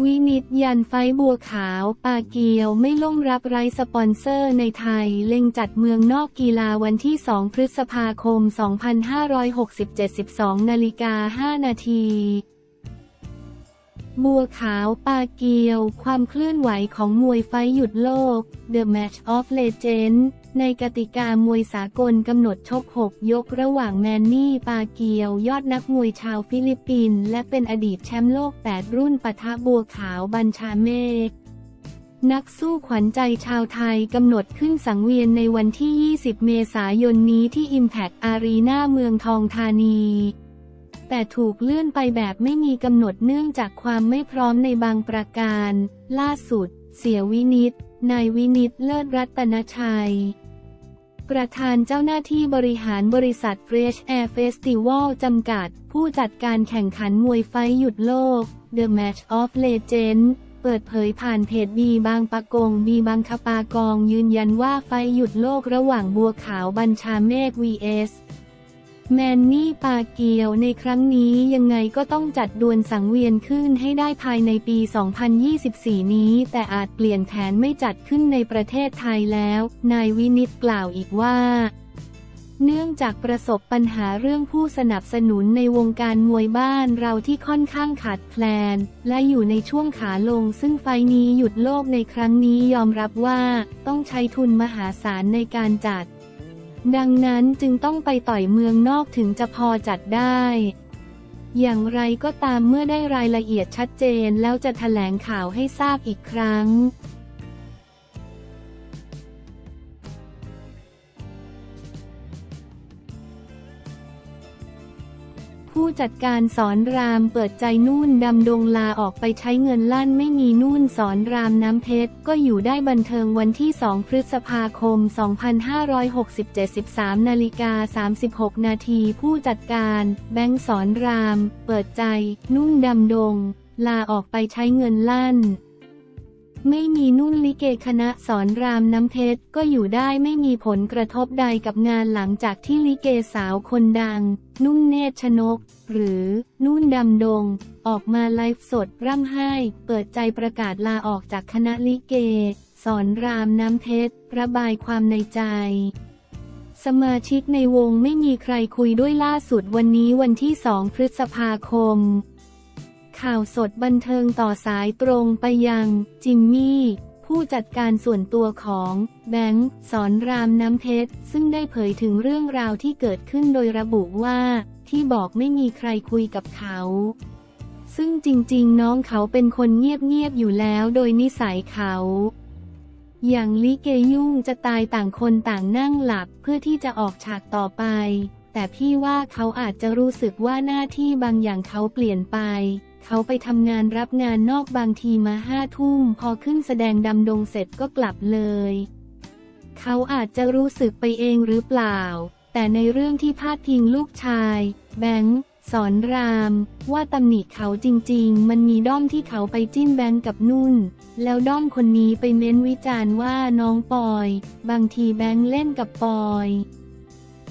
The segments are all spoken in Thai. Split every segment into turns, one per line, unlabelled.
วินิจยันไฟต์บัวขาว ปาเกียวไม่ล่มรับไร้สปอนเซอร์ในไทย เล็งจัดเมืองนอกกีฬาวันที่ 2 พฤษภาคม 2567 12นาฬิกา5นาทีบัวขาวปาเกียว ความเคลื่อนไหวของมวยไฟต์หยุดโลก The Match of Legends ในกติกามวยสากลกำหนดชก 6 ยกระหว่างแมนนี่ ปาเกียว ยอดนักมวยชาวฟิลิปปินส์และเป็นอดีตแชมป์โลก 8 รุ่นปะทะบัวขาวบัญชาเมฆนักสู้ขวัญใจชาวไทยกำหนดขึ้นสังเวียนในวันที่ 20 เมษายนนี้ที่ Impact Arena เมืองทองธานี แต่ถูกเลื่อนไปแบบไม่มีกำหนดเนื่องจากความไม่พร้อมในบางประการ ล่าสุด เสียวินิตนายวินิตเลิศรัตนชัย ประธานเจ้าหน้าที่บริหารบริษัท Fresh Air Festival จำกัด ผู้จัดการแข่งขันมวยไฟหยุดโลก The Match of Legends เปิดเผยผ่านเพจบีบางปะกงบีบางคปากองยืนยันว่าไฟหยุดโลกระหว่างบัวขาวบัญชาเมฆ vs แมนนี่ปาเกียวในครั้งนี้ยังไงก็ต้องจัดดวลสังเวียนขึ้นให้ได้ภายในปี 2024 นี้ แต่อาจเปลี่ยนแผนไม่จัดขึ้นในประเทศไทยแล้ว นายวินิตกล่าวอีกว่า เนื่องจากประสบปัญหาเรื่องผู้สนับสนุนในวงการมวยบ้านเราที่ค่อนข้างขาดแคลน และอยู่ในช่วงขาลง ซึ่งไฟนี้หยุดโลกในครั้งนี้ยอมรับว่า ต้องใช้ทุนมหาศาลในการจัด ดังนั้นจึงต้องไปต่อยเมืองนอกถึงจะพอจัดได้ อย่างไรก็ตามเมื่อได้รายละเอียดชัดเจนแล้วจะแถลงข่าวให้ทราบอีกครั้ง จัดการสอนรามเปิดใจนุ่นดำดงลาออกไปใช้เงินลั่นไม่มีนุ่นสอนรามน้ำเพชรก็อยู่ได้บันเทิงวันที่ 2 พฤษภาคม 2567 13นาฬิกา36 นาทีผู้จัดการ แบงค์สอนราม เปิดใจ นุ่นดำดง ลาออกไปใช้เงินลั่น ไม่มีนุ่นลิเกคณะสอนรามน้ำเพชรก็อยู่ได้ไม่มีผลกระทบใดกับงานหลังจากที่ลิเกสาวคนดัง นุ่นเนตรชนก หรือนุ่นดำดง ออกมาไลฟ์สดร่ำไห้ เปิดใจประกาศลาออกจากคณะลิเก สอนรามน้ำเพชรระบายความในใจสมาชิกในวงไม่มีใครคุยด้วยล่าสุดวันนี้วันที่ 2 พฤษภาคม ข่าวสดบันเทิงต่อสายตรงไปยังจิมมี่ ผู้จัดการส่วนตัวของแบงค์สอนรามน้ำเพชร ซึ่งได้เผยถึงเรื่องราวที่เกิดขึ้นโดยระบุว่า ที่บอกไม่มีใครคุยกับเขา ซึ่งจริงๆ น้องเขาเป็นคนเงียบๆ อยู่แล้วโดยนิสัยเขาอย่างลิเกยุ่งจะตายต่างคนต่างนั่งหลับเพื่อที่จะออกฉากต่อไป แต่พี่ว่าเขาอาจจะรู้สึกว่าหน้าที่บางอย่างเขาเปลี่ยนไป เขาไปทำงานรับงานนอกบางทีมาห้าทุ่มพอขึ้นแสดงดำดงเสร็จก็กลับเลย เขาอาจจะรู้สึกไปเองหรือเปล่า แต่ในเรื่องที่พาดพิงลูกชาย แบงค์สอนราม ว่าตำหนิเขาจริงๆ มันมีด้อมที่เขาไปจิ้นแบงค์กับนุ่น แล้วด้อมคนนี้ไปเม้นวิจารณ์ว่าน้องปอย บางทีแบงค์เล่นกับปอย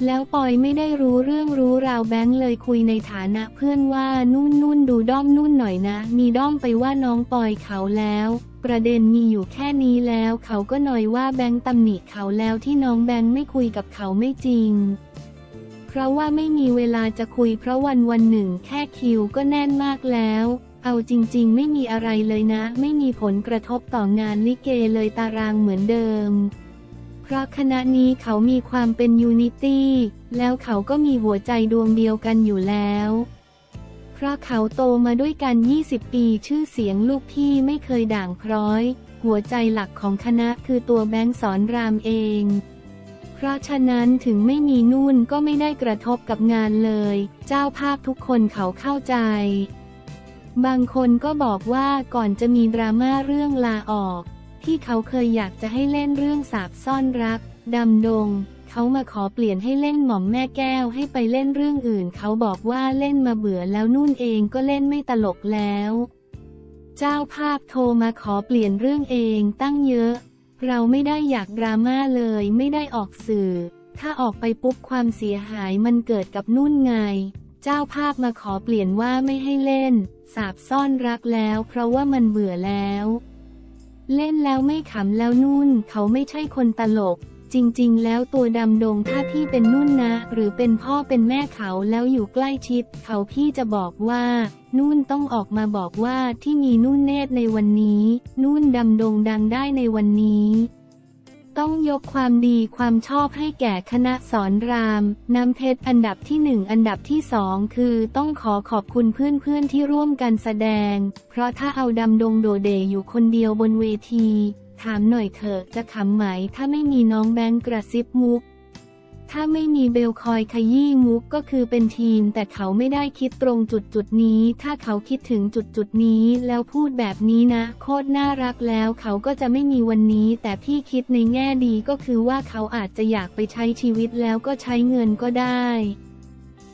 แล้วปอยไม่ได้รู้เรื่องรู้ราวแบงค์เลยคุยในฐานะเพื่อนว่านุ่นนุ่นดูด้อมนุ่นหน่อยนะ มีด้อมไปว่าน้องปอยเขาแล้ว ประเด็นมีอยู่แค่นี้แล้วเขาก็หน่อยว่าแบงค์ตำหนิเขาแล้วที่น้องแบงค์ไม่คุยกับเขาไม่จริง เพราะว่าไม่มีเวลาจะคุยเพราะวันวันหนึ่งแค่คิวก็แน่นมากแล้วเอาจริงๆ ไม่มีอะไรเลยนะ ไม่มีผลกระทบต่องานลิเกเลยตารางเหมือนเดิม ราะคณะนี้เขามีความเป็นยูนิตี้ แล้วเขาก็มีหัวใจดวงเดียวกันอยู่แล้ว เพราะเขาโตมาด้วยกัน 20 ปีชื่อเสียงลูกพี่ไม่เคยด่างพร้อย หัวใจหลักของคณะคือตัวแบงค์สอนรามเอง เพราะฉะนั้นถึงไม่มีนุ่นก็ไม่ได้กระทบกับงานเลย เจ้าภาพทุกคนเขาเข้าใจ บางคนก็บอกว่าก่อนจะมีดราม่าเรื่องลาออก ที่เขาเคยอยากจะให้เล่นเรื่องสาบซ่อนรัก ดำดง เขามาขอเปลี่ยนให้เล่นหม่อมแม่แก้วให้ไปเล่นเรื่องอื่น เขาบอกว่าเล่นมาเบื่อแล้วนุ่นเองก็เล่นไม่ตลกแล้ว เจ้าภาพโทรมาขอเปลี่ยนเรื่องเองตั้งเยอะ เราไม่ได้อยากดราม่าเลยไม่ได้ออกสื่อ ถ้าออกไปปุ๊บความเสียหายมันเกิดกับนุ่นไง เจ้าภาพมาขอเปลี่ยนว่าไม่ให้เล่น สาบซ่อนรักแล้ว เพราะว่ามันเบื่อแล้ว เล่นแล้วไม่ขำแล้วนุ่น เขาไม่ใช่คนตลก จริง ๆ แล้วตัวดำดงถ้าพี่เป็นนุ่นนะ หรือเป็นพ่อเป็นแม่เขาแล้วอยู่ใกล้ชิด เขาพี่จะบอกว่า นุ่นต้องออกมาบอกว่าที่มีนุ่นเนตรในวันนี้ นุ่นดำดงดังได้ในวันนี้ ต้องยกความดีความชอบให้แก่คณะสอนรามน้ำเพชรอันดับที่หนึ่งอันดับที่สองคือต้องขอขอบคุณเพื่อนๆที่ร่วมกันแสดง เพราะถ้าเอาดำดงโดเดอยู่คนเดียวบนเวที ถามหน่อยเถอะจะขำไหมถ้าไม่มีน้องแบงค์กระซิบมุก ถ้าไม่มีเบลคอยขยี้มุกก็คือเป็นทีม แต่เขาไม่ได้คิดตรงจุดจุดนี้ ถ้าเขาคิดถึงจุดจุดนี้แล้วพูดแบบนี้นะ โคตรน่ารักแล้วเขาก็จะไม่มีวันนี้ แต่พี่คิดในแง่ดีก็คือว่าเขาอาจจะอยากไปใช้ชีวิตแล้วก็ใช้เงินก็ได้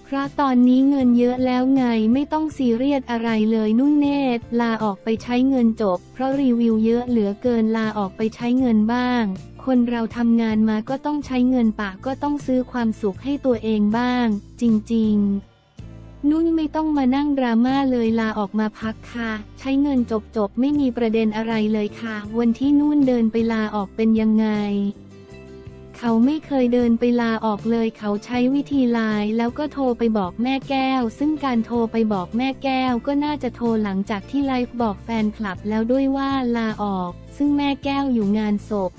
เพราะตอนนี้เงินเยอะแล้วไงไม่ต้องซีเรียสอะไรเลยนุ่นเนตลาออกไปใช้เงินจบ เพราะรีวิวเยอะเหลือเกินลาออกไปใช้เงินบ้าง คนเราทำงานมาก็ต้องใช้เงินปากก็ต้องซื้อความสุขให้ตัวเองบ้าง จริง ๆ นุ่นไม่ต้องมานั่งดราม่าเลยลาออกมาพักค่ะ ใช้เงินจบๆ ไม่มีประเด็นอะไรเลยค่ะ วันที่นุ่นเดินไปลาออกเป็นยังไง เขาไม่เคยเดินไปลาออกเลย เขาใช้วิธีไลน์แล้วก็โทรไปบอกแม่แก้ว ซึ่งการโทรไปบอกแม่แก้ว ก็น่าจะโทรหลังจากที่ไลฟ์บอกแฟนคลับแล้วด้วยว่าลาออก ซึ่งแม่แก้วอยู่งานศพ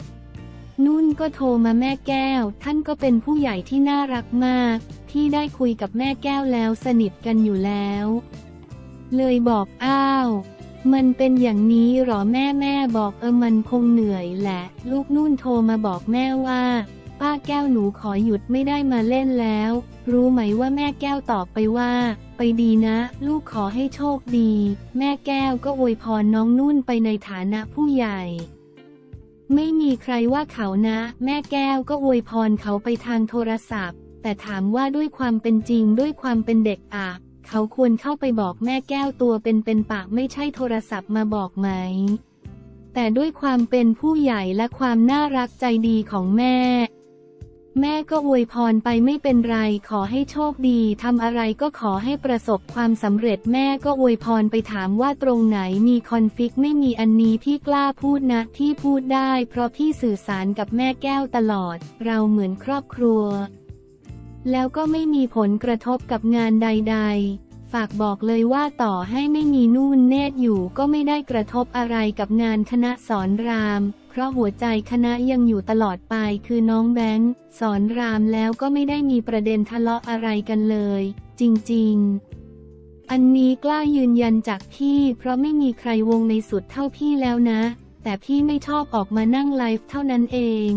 นุ่นก็โทรมาแม่แก้ว ท่านก็เป็นผู้ใหญ่ที่น่ารักมาก ที่ได้คุยกับแม่แก้วแล้วสนิทกันอยู่แล้ว เลยบอกอ้าว มันเป็นอย่างนี้หรอแม่แม่บอกเออมันคงเหนื่อยแหละ ลูกนุ่นโทรมาบอกแม่ว่า ป้าแก้วหนูขอหยุดไม่ได้มาเล่นแล้ว รู้ไหมว่าแม่แก้วตอบไปว่า ไปดีนะ ลูกขอให้โชคดี แม่แก้วก็อวยพรน้องนุ่นไปในฐานะผู้ใหญ่ ไม่มีใครว่าเขานะ แม่แก้วก็อวยพรเขาไปทางโทรศัพท์ แต่ถามว่าด้วยความเป็นจริงด้วยความเป็นเด็กอะ เขาควรเข้าไปบอกแม่แก้วตัวเป็นเป็นปากไม่ใช่โทรศัพท์มาบอกไหม แต่ด้วยความเป็นผู้ใหญ่และความน่ารักใจดีของแม่ แม่ก็อวยพรไปไม่เป็นไร ขอให้โชคดีทำอะไรก็ขอให้ประสบความสำเร็จแม่ก็อวยพรไปถามว่าตรงไหนมีคอนฟ lict ไม่มีอันนี้พี่กล้าพูดนะที่พูดได้ เพราะพี่สื่อสารกับแม่แก้วตลอด เราเหมือนครอบครัว แล้วก็ไม่มีผลกระทบกับงานใด ๆ ฝากบอกเลยว่าต่อให้ไม่มีนู่นเนตรอยู่ก็ไม่ได้กระทบอะไรกับงานคณะสอนราม เพราะหัวใจคณะยังอยู่ตลอดไปคือน้องแบงค์สอนรามแล้วก็ไม่ได้มีประเด็นทะเลาะอะไรกันเลย จริงๆ อันนี้กล้ายืนยันจากพี่ เพราะไม่มีใครวงในสุดเท่าพี่แล้วนะ แต่พี่ไม่ชอบออกมานั่งไลฟ์เท่านั้นเอง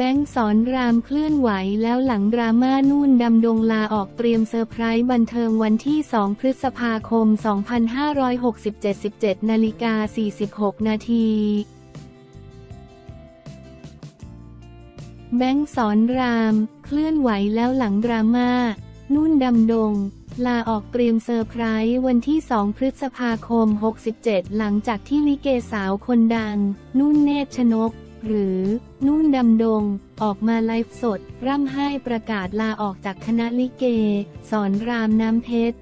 บงค์สอนรามเคลื่อนไหวแล้วหลังดราม่านุ่นดำดงลาออกเตรียมเซอร์ไพรส์บันเทิงวันที่ 2 พฤษภาคม 2567 17นาฬิกา46 นาทีแบงค์ศรราม เคลื่อนไหวแล้วหลังดราม่านุ่นดำดง ลาออกเตรียมเซอร์ไพรส์วันที่ 2 พฤษภาคม 67 หลังจากที่ลิเกสาวคนดัง นุ่นเนตรชนก หรือนุ่นดำดง ออกมาไลฟ์สด ร่ำไห้ประกาศลาออกจากคณะลิเก สอนรามน้ำเพชร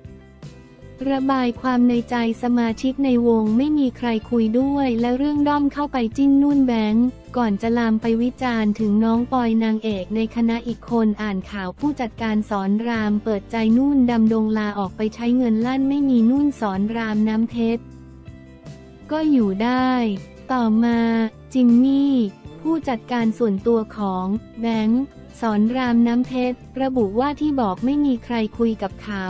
ระบายความในใจสมาชิกในวงไม่มีใครคุยด้วย และเรื่องด้อมเข้าไปจิ้นนุ่นแบงค์ก่อนจะลามไปวิจารณ์ถึงน้องปอยนางเอกในคณะอีกคนอ่านข่าวผู้จัดการสอนรามเปิดใจนุ่นดำดงลาออกไปใช้เงินลั่นไม่มีนุ่นสอนรามน้ำเพชรก็อยู่ได้ ต่อมา จิมมี่ ผู้จัดการส่วนตัวของแบงค์สอนรามน้ำเพชร ระบุว่าที่บอกไม่มีใครคุยกับเขา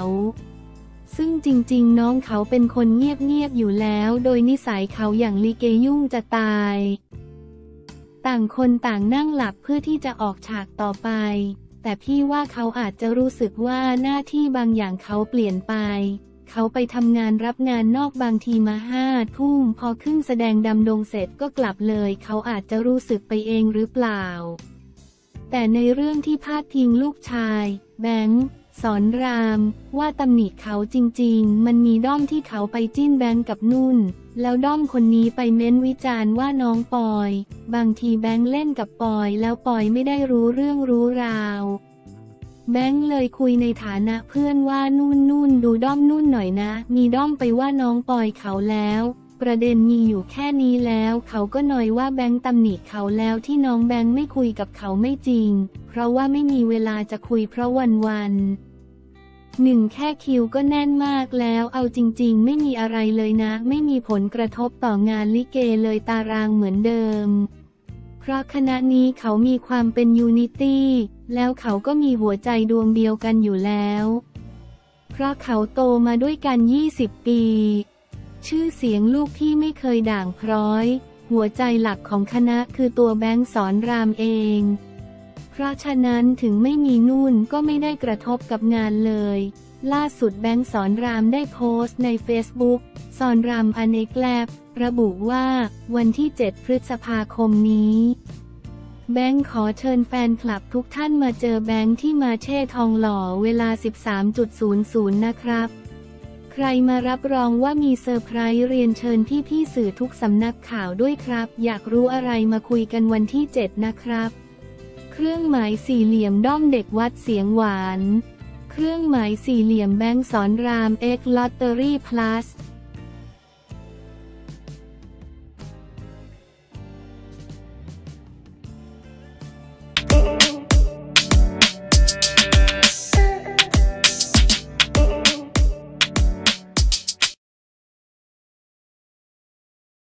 ซึ่งจริงๆ น้องเขาเป็นคนเงียบๆ อยู่แล้ว โดยนิสัยเขาอย่างลิเกยุ่งจะตาย ต่างคนต่างนั่งหลับเพื่อที่จะออกฉากต่อไป แต่พี่ว่าเขาอาจจะรู้สึกว่าหน้าที่บางอย่างเขาเปลี่ยนไป เขาไปทำงานรับงานนอกบางทีมาห้าทุ่มพอขึ้นแสดงดำดงเสร็จก็กลับเลย เขาอาจจะรู้สึกไปเองหรือเปล่า แต่ในเรื่องที่พาดพิงลูกชาย แบงค์สอนราม ว่าตำหนิเขาจริงๆ มันมีด้อมที่เขาไปจิ้นแบงก์กับนุ่น แล้วด้อมคนนี้ไปเม้นวิจารณ์ว่าน้องปอย บางทีแบงก์เล่นกับปอย แล้วปอยไม่ได้รู้เรื่องรู้ราว แบงค์เลยคุยในฐานะเพื่อนว่านุ่นนุ่นดูด้อมนุ่นหน่อยนะ มีด้อมไปว่าน้องปอยเขาแล้ว ประเด็นมีอยู่แค่นี้แล้ว เขาก็หน่อยว่าแบงค์ตำหนิเขาแล้วที่น้องแบงค์ไม่คุยกับเขาไม่จริง เพราะว่าไม่มีเวลาจะคุยเพราะวันวันหนึ่งแค่คิวก็แน่นมากแล้วเอาจริงๆ ไม่มีอะไรเลยนะ ไม่มีผลกระทบต่องานลิเกเลยตารางเหมือนเดิม ราะคณะนี้เขามีความเป็น unity แล้วเขาก็มีหัวใจดวงเดียวกันอยู่แล้ว เพราะเขาโตมาด้วยกัน 20 ปี ชื่อเสียงลูกพี่ไม่เคยด่างพร้อย หัวใจหลักของคณะคือตัวแบงค์ศรรามเอง เพราะฉะนั้นถึงไม่มีนุ่นก็ไม่ได้กระทบกับงานเลยล่าสุดแบงค์ศรรามได้โพสต์ใน Facebook ศรรามอเนกลาภ ระบุว่า วันที่ 7 พฤษภาคมนี้ แบงค์ขอเชิญแฟนคลับทุกท่านมาเจอแบงค์ที่ Marché ทองหล่อเวลา 13.00 นะครับ ใครมารับรองว่ามีเซอร์ไพรส์เรียนเชิญพี่พี่สื่อทุกสำนักข่าวด้วยครับ อยากรู้อะไรมาคุยกันวันที่ 7 นะครับ เครื่องหมายสี่เหลี่ยมด้อมเด็กวัดเสียงหวาน เครื่องหมายสี่เหลี่ยมแบงค์ศรราม X Lottery Plus